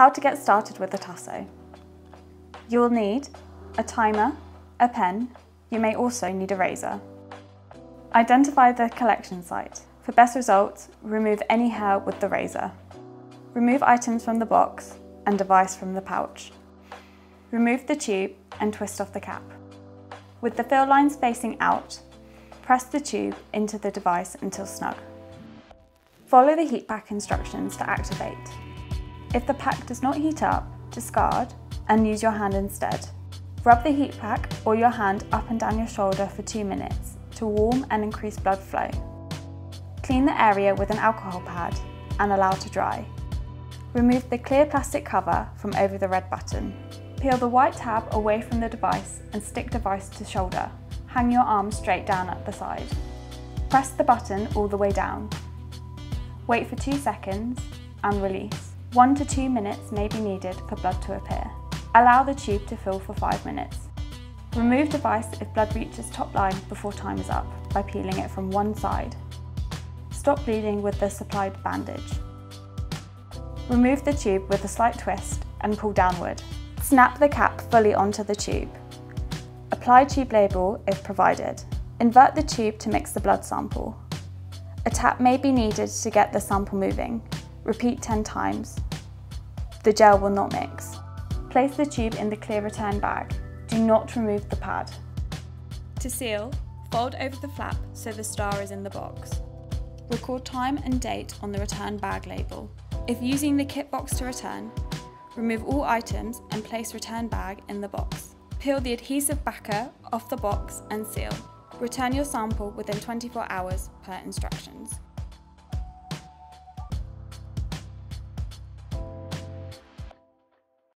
How to get started with the Tasso. You will need a timer, a pen, you may also need a razor. Identify the collection site. For best results, remove any hair with the razor. Remove items from the box and device from the pouch. Remove the tube and twist off the cap. With the fill lines facing out, press the tube into the device until snug. Follow the heat pack instructions to activate. If the pack does not heat up, discard and use your hand instead. Rub the heat pack or your hand up and down your shoulder for two minutes to warm and increase blood flow. Clean the area with an alcohol pad and allow to dry. Remove the clear plastic cover from over the red button. Peel the white tab away from the device and stick device to shoulder. Hang your arm straight down at the side. Press the button all the way down. Wait for two seconds and release. One to two minutes may be needed for blood to appear. Allow the tube to fill for five minutes. Remove device if blood reaches top line before time is up by peeling it from one side. Stop bleeding with the supplied bandage. Remove the tube with a slight twist and pull downward. Snap the cap fully onto the tube. Apply tube label if provided. Invert the tube to mix the blood sample. A tap may be needed to get the sample moving. Repeat 10 times. The gel will not mix. Place the tube in the clear return bag. Do not remove the pad. To seal, fold over the flap so the star is in the box. Record time and date on the return bag label. If using the kit box to return, remove all items and place return bag in the box. Peel the adhesive backer off the box and seal. Return your sample within 24 hours per instructions.